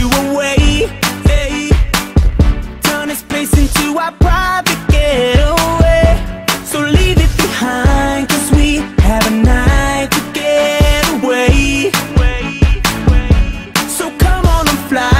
you away. Hey. Turn this place into our private getaway. So leave it behind, cause we have a night to get away. So come on and fly